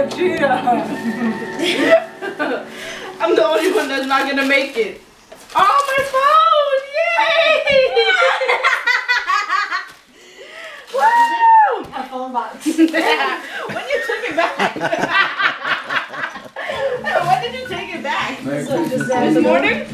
I'm the only one that's not gonna make it. Oh, my phone! Yay! Woo! A phone box. when you took it back. when did you take it back? This morning?